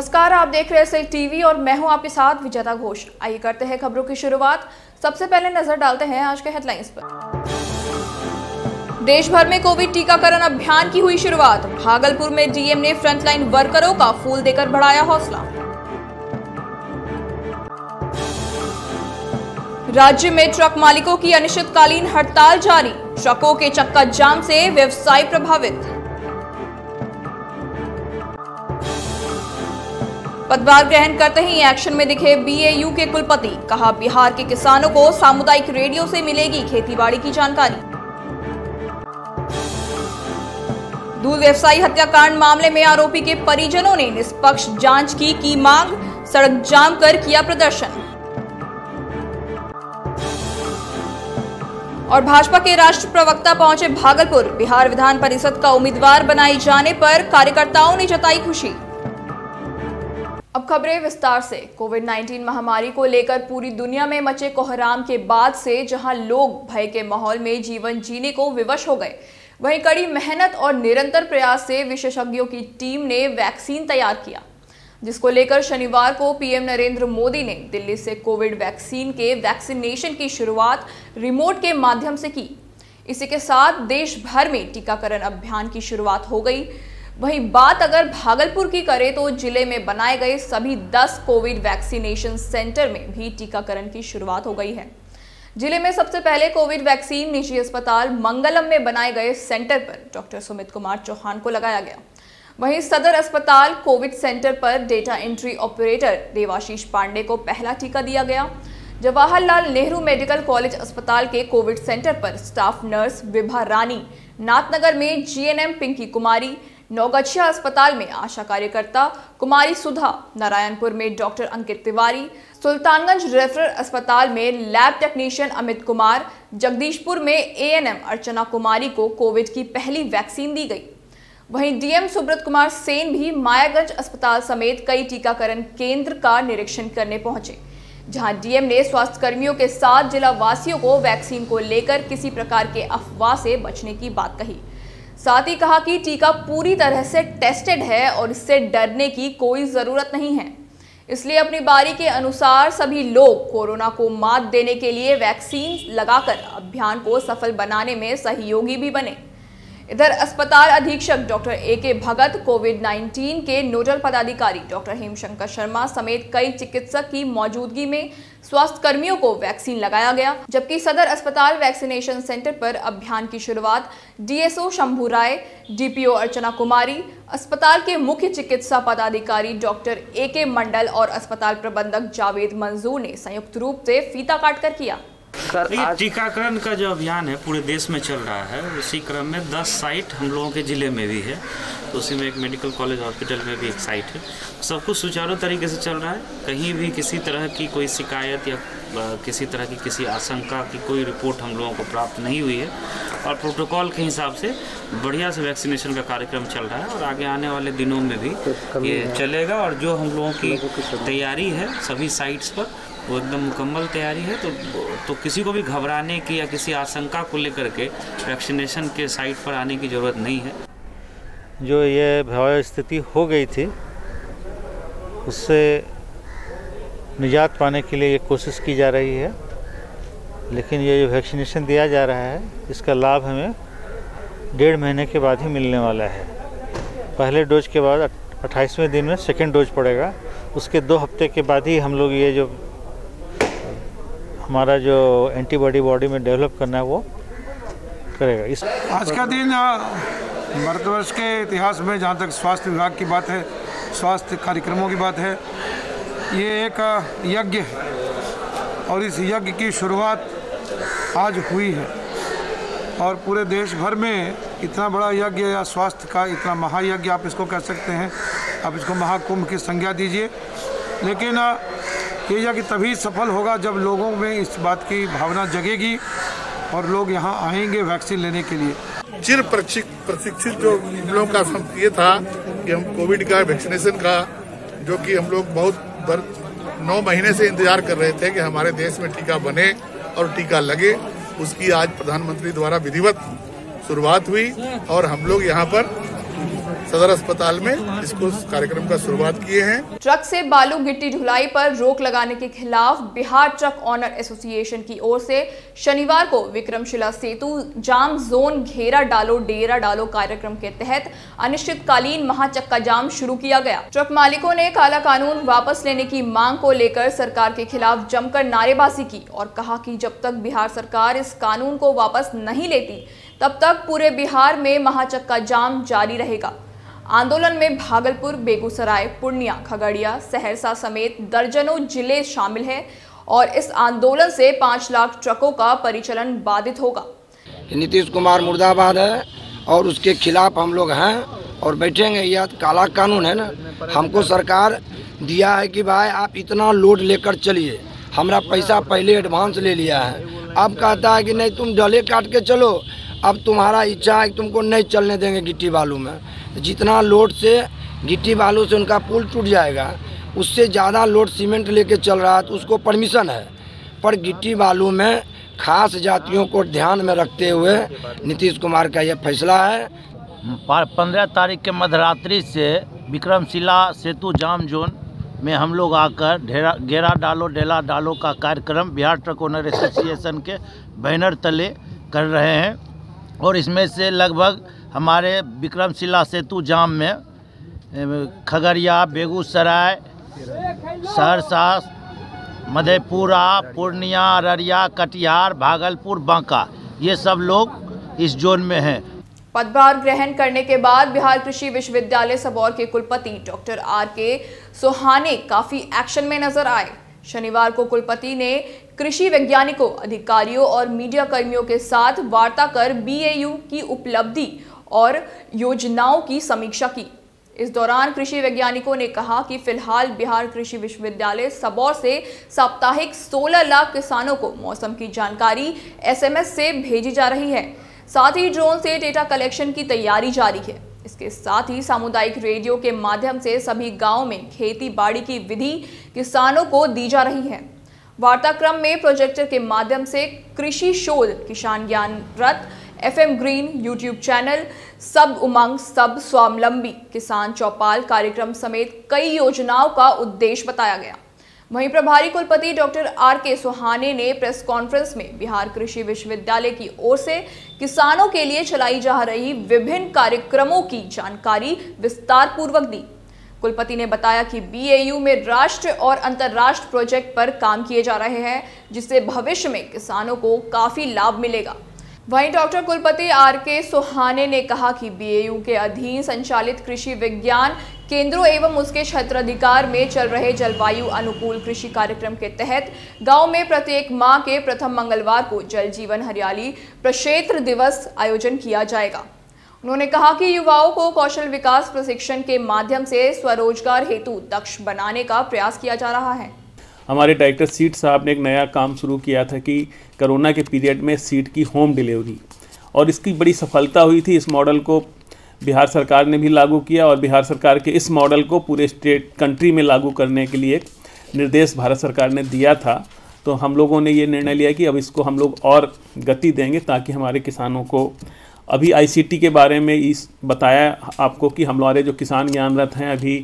नमस्कार, आप देख रहे हैं टीवी और मैं हूँ आपके साथ विजेता घोष। आइए करते हैं खबरों की शुरुआत। सबसे पहले नज़र डालते हैं आज के हेडलाइंस पर। देश भर में कोविड टीकाकरण अभियान की हुई शुरुआत। भागलपुर में डीएम ने फ्रंटलाइन वर्करों का फूल देकर बढ़ाया हौसला। राज्य में ट्रक मालिकों की अनिश्चितकालीन हड़ताल जारी। ट्रकों के चक्का जाम से व्यवसाय प्रभावित। पदभार ग्रहण करते ही एक्शन में दिखे बीएयू के कुलपति। कहा, बिहार के किसानों को सामुदायिक रेडियो से मिलेगी खेतीबाड़ी की जानकारी। दूध व्यवसायी हत्याकांड मामले में आरोपी के परिजनों ने निष्पक्ष जाँच की की मांग, सड़क जाम कर किया प्रदर्शन। और भाजपा के राष्ट्र प्रवक्ता पहुँचे भागलपुर। बिहार विधान परिषद का उम्मीदवार बनाए जाने पर कार्यकर्ताओं ने जताई खुशी। खबरें विस्तार से। कोविड 19 महामारी को लेकर पूरी दुनिया में मचे कोहराम के बाद से जहाँ लोग भय के माहौल में जीवन जीने को विवश हो गए, वहीं कड़ी मेहनत और निरंतर प्रयास से विशेषज्ञों की टीम ने वैक्सीन तैयार किया। जिसको लेकर शनिवार को पीएम नरेंद्र मोदी ने दिल्ली से कोविड वैक्सीन के वैक्सीनेशन की शुरुआत रिमोट के माध्यम से की। इसी के साथ देश भर में टीकाकरण अभियान की शुरुआत हो गई। वहीं बात अगर भागलपुर की करें तो ज़िले में बनाए गए सभी 10 कोविड वैक्सीनेशन सेंटर में भी टीकाकरण की शुरुआत हो गई है। ज़िले में सबसे पहले कोविड वैक्सीन निजी अस्पताल मंगलम में बनाए गए सेंटर पर डॉक्टर सुमित कुमार चौहान को लगाया गया। वहीं सदर अस्पताल कोविड सेंटर पर data entry operator Debashish Pandey को पहला टीका दिया गया। जवाहरलाल नेहरू मेडिकल कॉलेज अस्पताल के कोविड सेंटर पर स्टाफ नर्स विभा रानी, नाथनगर में जीएनएम पिंकी कुमारी नौगछिया अस्पताल में आशा कार्यकर्ता, कुमारी सुधा, नारायणपुर में डॉक्टर अंकित तिवारी, सुल्तानगंज रेफरल अस्पताल में लैब टेक्नीशियन अमित कुमार, जगदीशपुर में एएनएम अर्चना कुमारी को कोविड की पहली वैक्सीन दी गई। वहीं डीएम सुब्रत कुमार सेन भी मायागंज अस्पताल समेत कई टीकाकरण केंद्र का निरीक्षण करने पहुँचे, जहाँ डीएम ने स्वास्थ्य कर्मियों के साथ जिला वासियों को वैक्सीन को लेकर किसी प्रकार के अफवाह से बचने की बात कही। साथ ही कहा कि टीका पूरी तरह से टेस्टेड है और इससे डरने की कोई ज़रूरत नहीं है। इसलिए अपनी बारी के अनुसार सभी लोग कोरोना को मात देने के लिए वैक्सीन लगाकर अभियान को सफल बनाने में सहयोगी भी बने। इधर अस्पताल अधीक्षक डॉक्टर ए के भगत कोविड 19 के नोडल पदाधिकारी डॉक्टर हेमशंकर शर्मा समेत कई चिकित्सक की मौजूदगी में स्वास्थ्य कर्मियों को वैक्सीन लगाया गया, जबकि सदर अस्पताल वैक्सीनेशन सेंटर पर अभियान की शुरुआत डीएसओ शंभू राय, डीपीओ अर्चना कुमारी, अस्पताल के मुख्य चिकित्सा पदाधिकारी डॉक्टर ए के मंडल और अस्पताल प्रबंधक जावेद मंजूर ने संयुक्त रूप से फीता काटकर किया। सर टीकाकरण का जो अभियान है पूरे देश में चल रहा है। उसी क्रम में 10 साइट हम लोगों के ज़िले में भी है। तो उसी में एक मेडिकल कॉलेज हॉस्पिटल में भी एक साइट है। सब कुछ सुचारू तरीके से चल रहा है। कहीं भी किसी तरह की कोई शिकायत या किसी तरह की किसी आशंका की कोई रिपोर्ट हम लोगों को प्राप्त नहीं हुई है। और प्रोटोकॉल के हिसाब से बढ़िया से वैक्सीनेशन का कार्यक्रम चल रहा है और आगे आने वाले दिनों में भी ये चलेगा और जो हम लोगों की तैयारी है, सभी साइट्स पर, वो एकदम मुकम्मल तैयारी है। तो तो किसी को भी घबराने की या किसी आशंका को लेकर के वैक्सीनेशन के साइट पर आने की ज़रूरत नहीं है। जो ये भयावह स्थिति हो गई थी, उससे निजात पाने के लिए ये कोशिश की जा रही है, लेकिन ये जो वैक्सीनेशन दिया जा रहा है, इसका लाभ हमें डेढ़ महीने के बाद ही मिलने वाला है। पहले डोज के बाद अट्ठाईसवें दिन में सेकेंड डोज पड़ेगा। उसके दो हफ़्ते के बाद ही हम लोग ये जो, हमारा जो एंटीबॉडी बॉडी में डेवलप करना है वो करेगा। इस आज का दिन भारतवर्ष के इतिहास में जहाँ तक स्वास्थ्य विभाग की बात है, स्वास्थ्य कार्यक्रमों की बात है ये एक यज्ञ है और इस यज्ञ की शुरुआत आज हुई है। और पूरे देश भर में इतना बड़ा यज्ञ या स्वास्थ्य का इतना महायज्ञ आप इसको कह सकते हैं। आप इसको महाकुंभ की संज्ञा दीजिए। लेकिन ये यज्ञ तभी सफल होगा जब लोगों में इस बात की भावना जगेगी और लोग यहाँ आएँगे वैक्सीन लेने के लिए। चिर प्रशिक्षित जो लोगों का ये था कि हम कोविड का, वैक्सीनेशन का, जो कि हम लोग बहुत बर, नौ महीने से इंतज़ार कर रहे थे कि हमारे देश में टीका बने और टीका लगे। उसकी आज प्रधानमंत्री द्वारा विधिवत शुरुआत हुई और हम लोग यहाँ पर सदर अस्पताल में इसको कार्यक्रम का शुरुआत किए हैं। ट्रक से बालू गिट्टी ढुलाई पर रोक लगाने के खिलाफ बिहार ट्रक ऑनर एसोसिएशन की ओर से शनिवार को विक्रमशिला सेतु, जाम जोन, घेरा डालो, डेरा डालो कार्यक्रम के तहत अनिश्चितकालीन महाचक्का जाम शुरू किया गया। ट्रक मालिकों ने काला कानून वापस लेने की मांग को लेकर सरकार के खिलाफ जमकर नारेबाजी की और कहा कि जब तक बिहार सरकार इस कानून को वापस नहीं लेती, तब तक पूरे बिहार में महाचक्का जाम जारी रहेगा। आंदोलन में भागलपुर, बेगूसराय, पूर्णिया, खगड़िया, सहरसा समेत दर्जनों ज़िले शामिल हैं और इस आंदोलन से पाँच लाख ट्रकों का परिचालन बाधित होगा। नीतीश कुमार मुर्दाबाद है और उसके खिलाफ हम लोग हैं और बैठेंगे। यह काला कानून है ना। हमको सरकार दिया है कि भाई आप इतना लोड लेकर चलिए। हमारा पैसा पहले एडवांस ले लिया है। अब कहता है कि नहीं, तुम डले काट के चलो। अब तुम्हारा इच्छा है तुमको नहीं चलने देंगे गिट्टी बालू में। जितना लोड से गिट्टी बालू से उनका पुल टूट जाएगा, उससे ज़्यादा लोड सीमेंट लेके चल रहा है तो उसको परमिशन है। पर गिट्टी बालू में खास जातियों को ध्यान में रखते हुए नीतीश कुमार का यह फैसला है। पंद्रह तारीख के मध्यरात्रि से विक्रमशिला सेतु जाम जोन में हम लोग आकर ढेरा घेरा डालो, डेला डालो का कार्यक्रम बिहार ट्रक ओनर एसोसिएशन के बैनर तले कर रहे हैं। और इसमें से लगभग हमारे विक्रमशिला सेतु जाम में खगड़िया, बेगूसराय, सहरसा, मधेपुरा, पूर्णिया, अररिया, कटिहार, भागलपुर, बांका, ये सब लोग इस जोन में हैं। पदभार ग्रहण करने के बाद बिहार कृषि विश्वविद्यालय सबौर के कुलपति डॉक्टर आर के सोहाने काफ़ी एक्शन में नज़र आए। शनिवार को कुलपति ने कृषि वैज्ञानिकों, अधिकारियों और मीडिया कर्मियों के साथ वार्ता कर बीएयू की उपलब्धि और योजनाओं की समीक्षा की। इस दौरान कृषि वैज्ञानिकों ने कहा कि फ़िलहाल बिहार कृषि विश्वविद्यालय सबौर से साप्ताहिक 16 लाख किसानों को मौसम की जानकारी एसएमएस से भेजी जा रही है। साथ ही ड्रोन से डेटा कलेक्शन की तैयारी जारी है। इसके साथ ही सामुदायिक रेडियो के माध्यम से सभी गाँवों में खेती बाड़ी की विधि किसानों को दी जा रही है। वार्ताक्रम में प्रोजेक्टर के माध्यम से कृषि शोध, किसान ज्ञान रथ, एफएम ग्रीन, यूट्यूब चैनल, सब उमंग, सब स्वावलंबी, किसान चौपाल कार्यक्रम समेत कई योजनाओं का उद्देश्य बताया गया। वहीं प्रभारी कुलपति डॉक्टर आर के सुहाने ने प्रेस कॉन्फ्रेंस में बिहार कृषि विश्वविद्यालय की ओर से किसानों के लिए चलाई जा रही विभिन्न कार्यक्रमों की जानकारी विस्तार पूर्वक दी। कुलपति ने बताया कि बीएयू में राष्ट्र और अंतर्राष्ट्रीय प्रोजेक्ट पर काम किए जा रहे हैं, जिससे भविष्य में किसानों को काफ़ी लाभ मिलेगा। वहीं डॉक्टर कुलपति आर के सोहाने ने कहा कि बीएयू के अधीन संचालित कृषि विज्ञान केंद्रों एवं उसके क्षेत्राधिकार में चल रहे जलवायु अनुकूल कृषि कार्यक्रम के तहत गाँव में प्रत्येक माह के प्रथम मंगलवार को जल जीवन हरियाली प्रक्षेत्र दिवस आयोजन किया जाएगा। उन्होंने कहा कि युवाओं को कौशल विकास प्रशिक्षण के माध्यम से स्वरोजगार हेतु दक्ष बनाने का प्रयास किया जा रहा है। हमारे डायरेक्टर सीट साहब ने एक नया काम शुरू किया था कि कोरोना के पीरियड में सीट की होम डिलीवरी। और इसकी बड़ी सफलता हुई थी, इस मॉडल को बिहार सरकार ने भी लागू किया और बिहार सरकार के इस मॉडल को पूरे स्टेट, कंट्री में लागू करने के लिए निर्देश भारत सरकार ने दिया था। तो हम लोगों ने ये निर्णय लिया कि अब इसको हम लोग और गति देंगे ताकि हमारे किसानों को अभी आईसीटी के बारे में इस बताया आपको कि हमारे जो किसान ज्ञान रथ हैं, अभी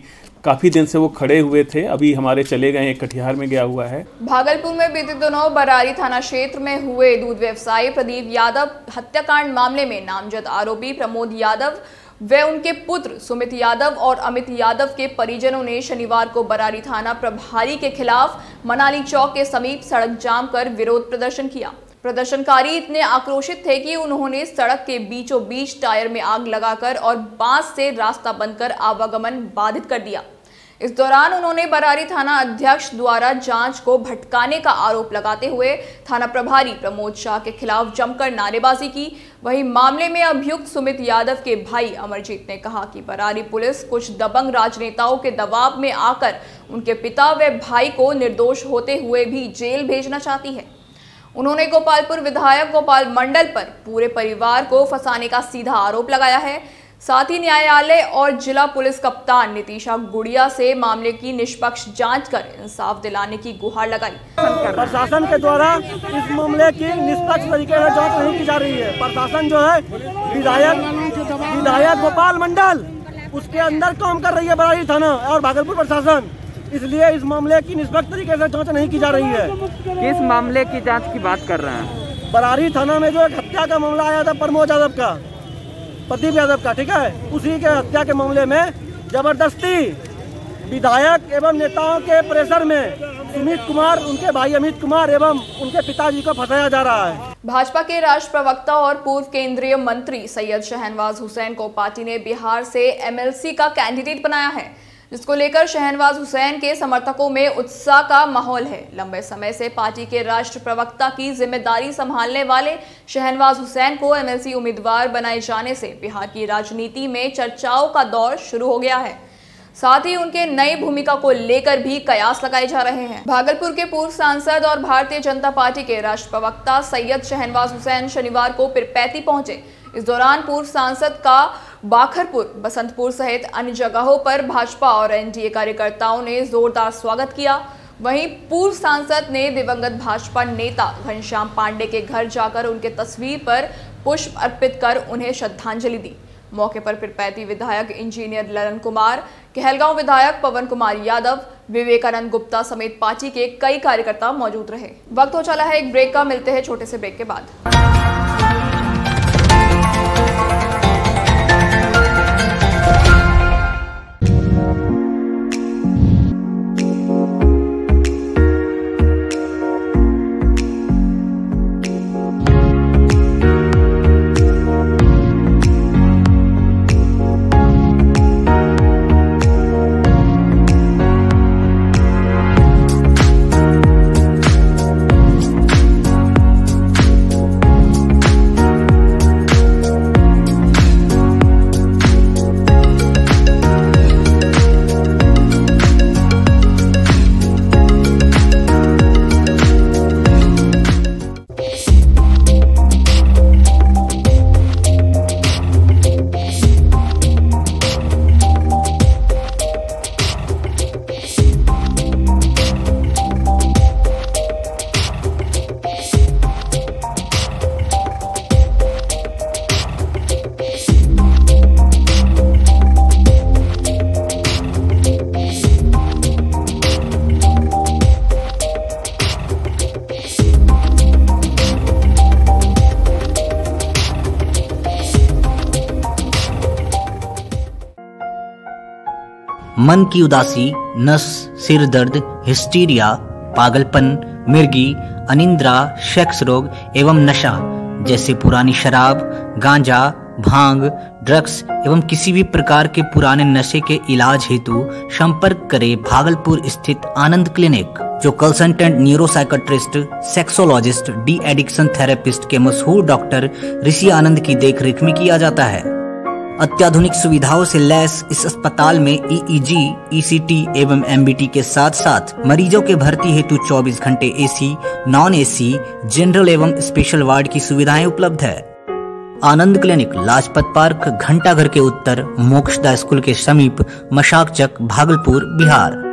काफ़ी दिन से वो खड़े हुए थे, अभी हमारे चले गए कटिहार में गया हुआ है। भागलपुर में बीते दिनों बरारी थाना क्षेत्र में हुए दूध व्यवसायी प्रदीप यादव हत्याकांड मामले में नामजद आरोपी प्रमोद यादव वे उनके पुत्र सुमित यादव और अमित यादव के परिजनों ने शनिवार को बरारी थाना प्रभारी के खिलाफ मनाली चौक के समीप सड़क जाम कर विरोध प्रदर्शन किया। प्रदर्शनकारी इतने आक्रोशित थे कि उन्होंने सड़क के बीचों बीच टायर में आग लगाकर और बाँस से रास्ता बंद कर आवागमन बाधित कर दिया। इस दौरान उन्होंने बरारी थाना अध्यक्ष द्वारा जाँच को भटकाने का आरोप लगाते हुए थाना प्रभारी प्रमोद शाह के खिलाफ जमकर नारेबाजी की। वहीं मामले में अभियुक्त सुमित यादव के भाई अमरजीत ने कहा कि बरारी पुलिस कुछ दबंग राजनेताओं के दबाव में आकर उनके पिता व भाई को निर्दोष होते हुए भी जेल भेजना चाहती है। उन्होंने गोपालपुर विधायक गोपाल मंडल पर पूरे परिवार को फंसाने का सीधा आरोप लगाया है। साथ ही न्यायालय और जिला पुलिस कप्तान नितिशा गुड़िया से मामले की निष्पक्ष जाँच कर इंसाफ दिलाने की गुहार लगाई। प्रशासन के द्वारा इस मामले की निष्पक्ष तरीके से जाँच नहीं की जा रही है। प्रशासन जो है, विधायक विधायक गोपाल मंडल, उसके अंदर काम कर रही है बरारी थाना और भागलपुर प्रशासन। इसलिए इस मामले की निष्पक्ष तरीके से जाँच नहीं की जा रही है। किस मामले की जाँच की बात कर रहे हैं? बरारी थाना में जो एक हत्या का मामला आया था प्रमोद यादव का प्रदीप यादव का ठीक है? उसी के हत्या के मामले में ज़बरदस्ती विधायक एवं नेताओं के प्रेशर में सुमित कुमार उनके भाई अमित कुमार एवं उनके पिताजी को फंसाया जा रहा है। भाजपा के राष्ट्र प्रवक्ता और पूर्व केंद्रीय मंत्री सैयद शहनवाज हुसैन को पार्टी ने बिहार से एमएलसी का कैंडिडेट बनाया है। जिसको लेकर शहनवाज हुसैन के समर्थकों में उत्साह का माहौल है। लंबे समय से पार्टी के राष्ट्र प्रवक्ता की ज़िम्मेदारी संभालने वाले शहनवाज हुसैन को एमएलसी उम्मीदवार बनाए जाने से बिहार की राजनीति में चर्चाओं का दौर शुरू हो गया है। साथ ही उनके नई भूमिका को लेकर भी कयास लगाए जा रहे हैं। भागलपुर के पूर्व सांसद और भारतीय जनता पार्टी के राष्ट्र प्रवक्ता सैयद शहनवाज हुसैन शनिवार को पिरपैती पहुँचे। इस दौरान पूर्व सांसद का बाखरपुर, बसंतपुर सहित अन्य जगहों पर भाजपा और एनडीए कार्यकर्ताओं ने जोरदार स्वागत किया। वहीं पूर्व सांसद ने दिवंगत भाजपा नेता घनश्याम पांडे के घर जाकर उनके तस्वीर पर पुष्प अर्पित कर उन्हें श्रद्धांजलि दी। मौके पर पिरपैती विधायक इंजीनियर ललन कुमार, कहलगांव विधायक पवन कुमार यादव, विवेकानंद गुप्ता समेत पार्टी के कई कार्यकर्ता मौजूद रहे। वक्त हो चला है, एक ब्रेक का, मिलते हैं छोटे से ब्रेक के बाद। मन की उदासी, नस, सिर दर्द हिस्टीरिया पागलपन, मिर्गी, अनिंद्रा, सेक्स रोग एवं नशा, जैसे पुरानी शराब, गांजा, भाँग, ड्रग्स एवं किसी भी प्रकार के पुराने नशे के इलाज हेतु संपर्क करें भागलपुर स्थित आनंद क्लिनिक, जो consultant neuropsychiatrist sexologist de addiction therapist के मशहूर डॉक्टर ऋषि आनंद की देखरेख में किया जाता है। अत्याधुनिक सुविधाओं से लैस इस अस्पताल में ईईजी, ईसीटी एवं एमबीटी के साथ साथ मरीजों के भर्ती हेतु 24 घंटे एसी, नॉन एसी, जनरल एवं स्पेशल वार्ड की सुविधाएँ उपलब्ध है। आनंद क्लिनिक लाजपत पार्क घंटाघर के उत्तर मोक्षदा स्कूल के समीप मशाक चक भागलपुर बिहार।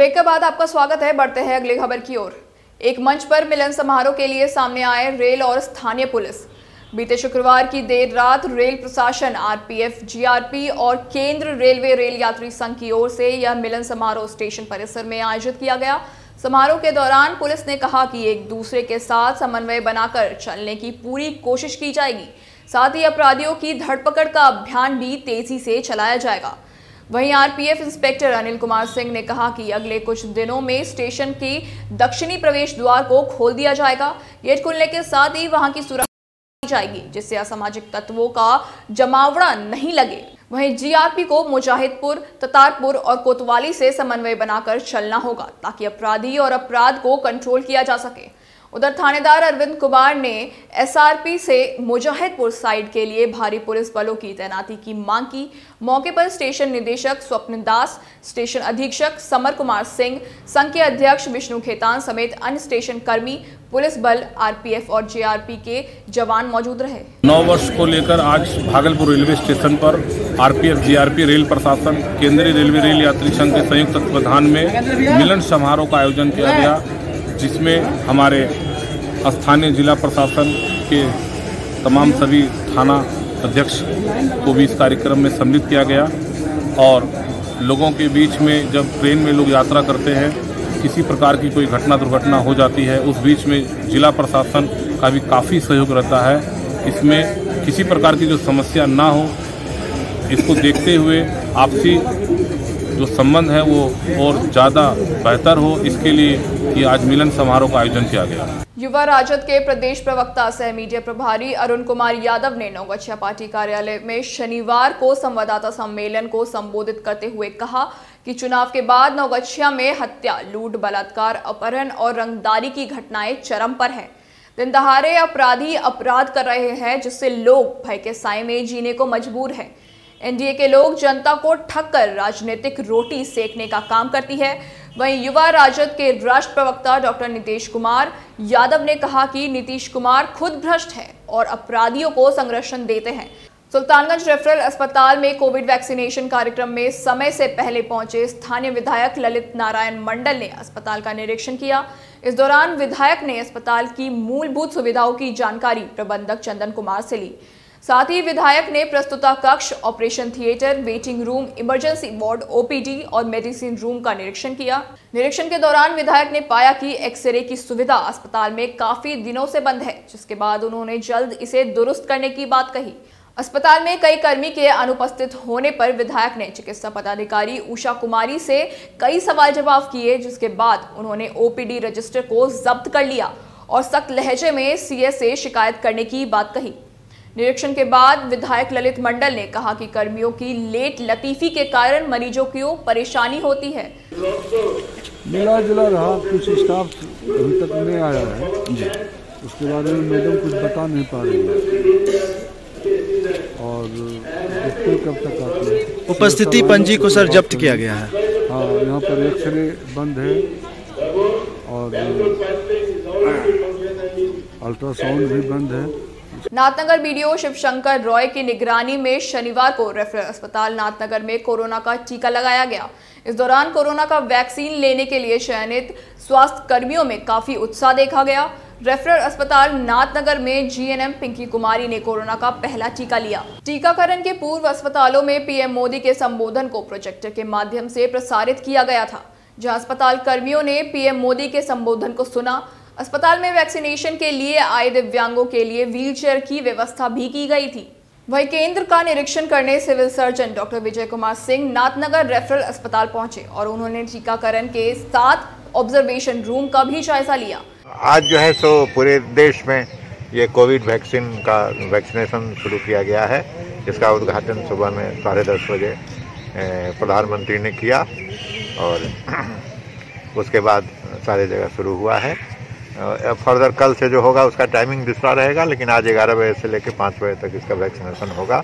ब्रेक के बाद आपका स्वागत है। बढ़ते हैं अगली खबर की ओर। एक मंच पर मिलन समारोह के लिए सामने आए रेल और स्थानीय पुलिस। बीते शुक्रवार की देर रात रेल प्रशासन, आरपीएफ, जीआरपी और केंद्र रेलवे रेल यात्री संघ की ओर से यह मिलन समारोह स्टेशन परिसर में आयोजित किया गया। समारोह के दौरान पुलिस ने कहा कि एक दूसरे के साथ समन्वय बनाकर चलने की पूरी कोशिश की जाएगी। साथ ही अपराधियों की धरपकड़ का अभियान भी तेज़ी से चलाया जाएगा। वहीं आरपीएफ इंस्पेक्टर अनिल कुमार सिंह ने कहा कि अगले कुछ दिनों में स्टेशन की दक्षिणी प्रवेश द्वार को खोल दिया जाएगा। गेट खुलने के साथ ही वहाँ की सुरक्षा जाएगी, जिससे असामाजिक तत्वों का जमावड़ा नहीं लगे। वहीं जीआरपी को मुजाहिदपुर, ततारपुर और कोतवाली से समन्वय बनाकर चलना होगा, ताकि अपराधी और अपराध को कंट्रोल किया जा सके। उधर थानेदार अरविंद कुमार ने एसआरपी से मुजाहिदपुर साइड के लिए भारी पुलिस बलों की तैनाती की मांग की। मौके पर स्टेशन निदेशक स्वप्न दास, स्टेशन अधीक्षक समर कुमार सिंह, संघ के अध्यक्ष विष्णु खेतान समेत अन्य स्टेशन कर्मी, पुलिस बल आरपीएफ और जेआरपी के जवान मौजूद रहे। नौ वर्ष को लेकर आज भागलपुर रेलवे स्टेशन पर आरपीएफ जीआरपी रेल प्रशासन, केंद्रीय रेलवे रेल यात्री संघ के संयुक्त तत्वाधान में मिलन समारोह का आयोजन किया गया। जिसमें हमारे स्थानीय जिला प्रशासन के तमाम सभी थाना अध्यक्ष को भी इस कार्यक्रम में सम्मिलित किया गया और लोगों के बीच में जब ट्रेन में लोग यात्रा करते हैं, किसी प्रकार की कोई घटना दुर्घटना हो जाती है, उस बीच में जिला प्रशासन का भी काफ़ी सहयोग रहता है। इसमें किसी प्रकार की जो समस्या ना हो, इसको देखते हुए आपसी जो संबंध है वो और ज़्यादा बेहतर हो, इसके लिए ये आज मिलन समारोह का आयोजन किया गया। युवा राजद के प्रदेश प्रवक्ता सह मीडिया प्रभारी अरुण कुमार यादव ने नौगछिया पार्टी कार्यालय में शनिवार को संवाददाता सम्मेलन को संबोधित करते हुए कहा कि चुनाव के बाद नौगछिया में हत्या, लूट, बलात्कार, अपहरण और रंगदारी की घटनाएँ चरम पर हैं। दिन दहाड़े अपराधी अपराध कर रहे हैं, जिससे लोग भय के साय में जीने को मजबूर हैं। एनडीए के लोग जनता को ठग कर राजनीतिक रोटी सेकने का काम करती है। वहीं युवा राजद के राष्ट्र प्रवक्ता डॉक्टर नीतीश कुमार यादव ने कहा कि नीतीश कुमार खुद भ्रष्ट है और अपराधियों को संरक्षण देते हैं। सुल्तानगंज रेफरल अस्पताल में कोविड वैक्सीनेशन कार्यक्रम में समय से पहले पहुँचे स्थानीय विधायक ललित नारायण मंडल ने अस्पताल का निरीक्षण किया। इस दौरान विधायक ने अस्पताल की मूलभूत सुविधाओं की जानकारी प्रबंधक चंदन कुमार से ली। साथ ही विधायक ने प्रस्तुता कक्ष operation theatre, waiting room, emergency ward, OPD और मेडिसिन रूम का निरीक्षण किया। निरीक्षण के दौरान विधायक ने पाया कि एक्सरे की सुविधा अस्पताल में काफ़ी दिनों से बंद है, जिसके बाद उन्होंने जल्द इसे दुरुस्त करने की बात कही। अस्पताल में कई कर्मी के अनुपस्थित होने पर विधायक ने चिकित्सा पदाधिकारी उषा कुमारी से कई सवाल जवाब किए, जिसके बाद उन्होंने ओपीडी रजिस्टर को जब्त कर लिया और सख्त लहजे में सीएस से शिकायत करने की बात कही। निरीक्षण के बाद विधायक ललित मंडल ने कहा कि कर्मियों की लेट लतीफी के कारण मरीजों को परेशानी होती है। मिला जुला रहा कुछ स्टाफ अभी तक नहीं आया है। जी। उसके बारे में मैडम कुछ बता नहीं पा रही है। और देखते कब तक आती है। उपस्थिति पंजी को सर जब्त किया गया है। हाँ यहाँ पर एक्सरे बंद है। और अल्ट्रासाउंड भी बंद है। नाथनगर बीडीओ शिवशंकर रॉय की निगरानी में शनिवार को रेफरल अस्पताल नाथनगर में कोरोना का टीका लगाया गया। इस दौरान कोरोना का वैक्सीन लेने के लिए चयनित स्वास्थ्य कर्मियों में काफ़ी उत्साह देखा गया। रेफरल अस्पताल नाथनगर में जीएनएम पिंकी कुमारी ने कोरोना का पहला टीका लिया। टीकाकरण के पूर्व अस्पतालों में पीएम मोदी के संबोधन को प्रोजेक्टर के माध्यम से प्रसारित किया गया था, जहाँ अस्पताल कर्मियों ने पीएम मोदी के संबोधन को सुना। अस्पताल में वैक्सीनेशन के लिए आए दिव्यांगों के लिए व्हीलचेयर की व्यवस्था भी की गई थी। वही केंद्र का निरीक्षण करने civil surgeon doctor Vijay Kumar Singh Nathnagar referral अस्पताल पहुँचे और उन्होंने टीकाकरण के साथ ऑब्जर्वेशन रूम का भी जायजा लिया। आज जो है सो पूरे देश में ये कोविड वैक्सीन का वैक्सीनेशन शुरू किया गया है, जिसका उद्घाटन सुबह में साढ़े दस बजे प्रधानमंत्री ने किया और उसके बाद सारे जगह शुरू हुआ है। फर्दर कल से जो होगा, उसका टाइमिंग दूसरा रहेगा, लेकिन आज ग्यारह बजे से लेकर पाँच बजे तक इसका वैक्सीनेशन होगा।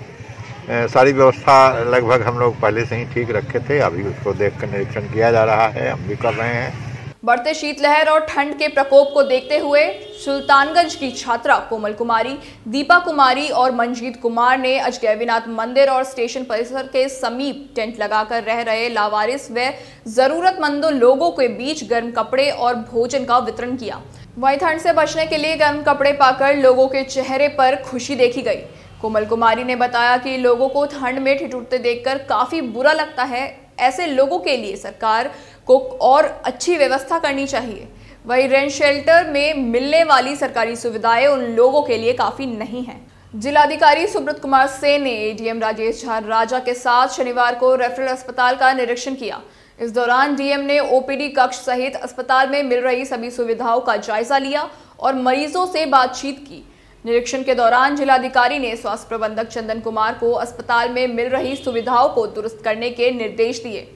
सारी व्यवस्था लगभग हम लोग पहले से ही ठीक रखे थे। अभी उसको देख कर निरीक्षण किया जा रहा है। हम भी कर रहे हैं। बढ़ते शीतलहर और ठंड के प्रकोप को देखते हुए सुल्तानगंज की छात्रा कोमल कुमारी, दीपा कुमारी और मंजीत कुमार ने अजगैविनाथ मंदिर और स्टेशन परिसर के समीप टेंट लगाकर रह रहे लावारिस व जरूरतमंदों लोगों के बीच गर्म कपड़े और भोजन का वितरण किया। वहीं ठंड से बचने के लिए गर्म कपड़े पाकर लोगों के चेहरे पर खुशी देखी गई। कोमल कुमारी ने बताया कि लोगों को ठंड में ठिठुरते देखकर काफ़ी बुरा लगता है। ऐसे लोगों के लिए सरकार को और अच्छी व्यवस्था करनी चाहिए। वही रेंट शेल्टर में मिलने वाली सरकारी सुविधाएँ उन लोगों के लिए काफ़ी नहीं है। जिलाधिकारी सुब्रत कुमार सेन ने एडीएम राजेश झा राजा के साथ शनिवार को रेफरल अस्पताल का निरीक्षण किया। इस दौरान डीएम ने ओपीडी कक्ष सहित अस्पताल में मिल रही सभी सुविधाओं का जायजा लिया और मरीजों से बातचीत की। निरीक्षण के दौरान जिलाधिकारी ने स्वास्थ्य प्रबंधक चंदन कुमार को अस्पताल में मिल रही सुविधाओं को दुरुस्त करने के निर्देश दिए।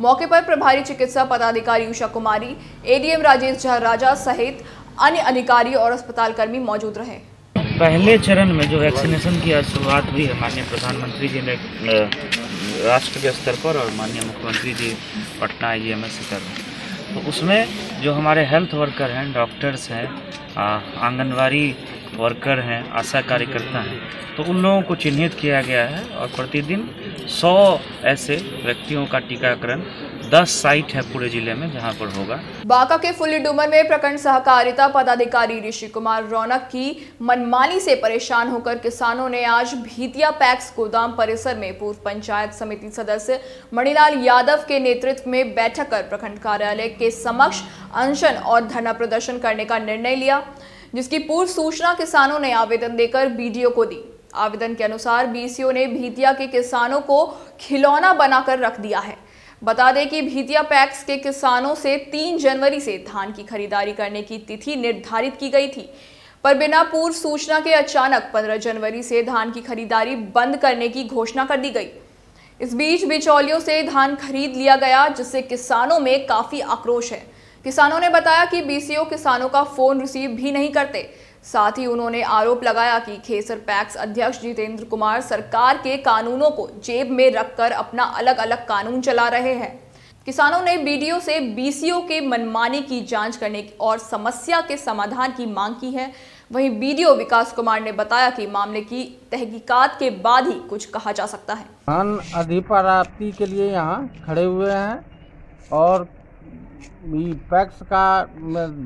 मौके पर प्रभारी चिकित्सा पदाधिकारी उषा कुमारी एडीएम राजेश झा राजा सहित अन्य अधिकारी और अस्पताल कर्मी मौजूद रहे। पहले चरण में जो वैक्सीनेशन की शुरुआत हुई है, माननीय प्रधानमंत्री जी ने राष्ट्र के स्तर पर और माननीय मुख्यमंत्री जी, पटना आई एम स्तर पर तो उसमें जो हमारे हेल्थ वर्कर हैं, डॉक्टर्स हैं आंगनवाड़ी वर्कर हैं, आशा कार्यकर्ता हैं। तो उन लोगों को चिन्हित किया गया है और प्रतिदिन 100 ऐसे व्यक्तियों का टीकाकरण 10 साइट है पूरे ज़िले में जहाँ पर होगा। बांका के फुल्ली डूमर में प्रखंड सहकारिता पदाधिकारी ऋषि कुमार रौनक की मनमानी से परेशान होकर किसानों ने आज भीतिया पैक्स गोदाम परिसर में पूर्व पंचायत समिति सदस्य मणिलाल यादव के नेतृत्व में बैठक कर प्रखंड कार्यालय के समक्ष अनशन और धरना प्रदर्शन करने का निर्णय लिया। जिसकी पूर्व सूचना किसानों ने आवेदन देकर बीडीओ को दी। आवेदन के अनुसार बीसीओ ने भीतिया के किसानों को खिलौना बनाकर रख दिया है। बता दें कि भीतिया पैक्स के किसानों से 3 जनवरी से धान की खरीदारी करने की तिथि निर्धारित की गई थी। पर बिना पूर्व सूचना के अचानक 15 जनवरी से धान की खरीदारी बंद करने की घोषणा कर दी गई। इस बीच बिचौलियों से धान खरीद लिया गया, जिससे किसानों में काफ़ी आक्रोश है। किसानों ने बताया कि बीसीओ किसानों का फ़ोन रिसीव भी नहीं करते। साथ ही उन्होंने आरोप लगाया कि खेसर पैक्स अध्यक्ष जितेंद्र कुमार सरकार के कानूनों को जेब में रखकर अपना अलग अलग कानून चला रहे हैं। किसानों ने बीडीओ से बीसीओ के मनमानी की जाँच करने और समस्या के समाधान की मांग की है। वहीं बीडीओ विकास कुमार ने बताया कि मामले की तहकीकात के बाद ही कुछ कहा जा सकता है। धान अधिप्राप्ति के लिए यहाँ खड़े हुए हैं और पैक्स का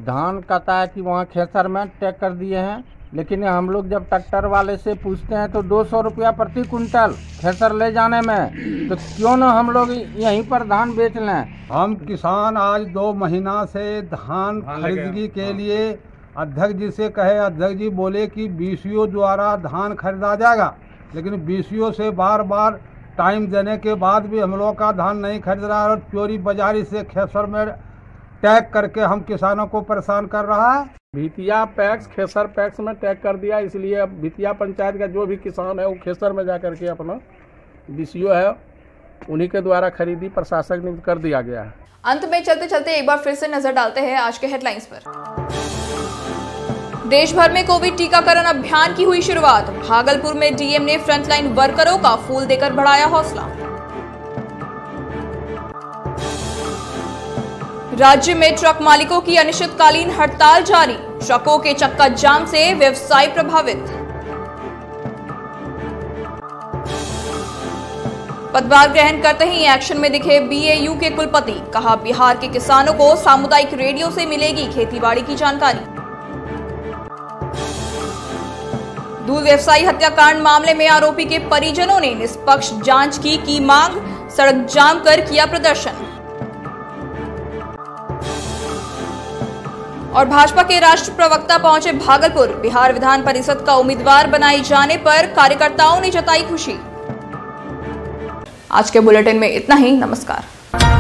धान कहता है कि वहाँ खेसर में टैग कर दिए हैं लेकिन हम लोग जब ट्रैक्टर वाले से पूछते हैं तो दो सौ रुपया प्रति कुंटल खेसर ले जाने में तो क्यों ना हम लोग यहीं पर धान बेच लें? हम किसान आज दो महीना से धान खरीदगी के लिए अध्यक्ष जी से कहे अध्यक्ष जी बोले कि बीसीओ द्वारा धान खरीदा जाएगा लेकिन बीसीओ से बार बार टाइम देने के बाद भी हम लोग का धान नहीं खरीद रहा है और चोरी बाजारी से खेसर में टैग करके हम किसानों को परेशान कर रहा है। भितिया पैक्स खेसर पैक्स में टैग कर दिया इसलिए अब भितिया पंचायत का जो भी किसान है वो खेसर में जा करके अपना बीसीओ है उन्हीं के द्वारा खरीदी प्रशासक ने कर दिया गया है। अंत में चलते चलते एक बार फिर से नज़र डालते हैं आज के हेडलाइंस पर। देश भर में कोविड टीकाकरण अभियान की हुई शुरुआत। भागलपुर में डीएम ने फ्रंटलाइन वर्करों का फूल देकर बढ़ाया हौसला। राज्य में ट्रक मालिकों की अनिश्चितकालीन हड़ताल जारी। ट्रकों के चक्का जाम से व्यवसाय प्रभावित। पदभार ग्रहण करते ही एक्शन में दिखे बीएयू के कुलपति। कहा, बिहार के किसानों को सामुदायिक रेडियो से मिलेगी खेतीबाड़ी की जानकारी। दूध व्यवसायी हत्याकांड मामले में आरोपी के परिजनों ने निष्पक्ष जाँच की की मांग, सड़क जाम कर किया प्रदर्शन। और भाजपा के राष्ट्र प्रवक्ता पहुँचे भागलपुर। बिहार विधान परिषद का उम्मीदवार बनाए जाने पर कार्यकर्ताओं ने जताई खुशी। आज के बुलेटिन में इतना ही। नमस्कार।